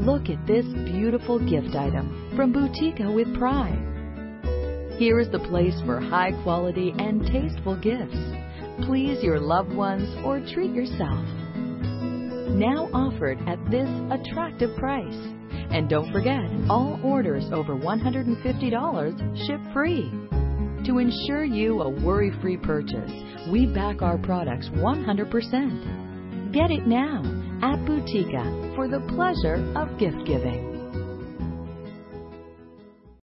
Look at this beautiful gift item from Boutika with Pride. Here is the place for high quality and tasteful gifts. Please your loved ones or treat yourself. Now offered at this attractive price. And don't forget, all orders over $150 ship free. To ensure you a worry-free purchase, we back our products 100%. Get it now at Boutika for the pleasure of gift giving.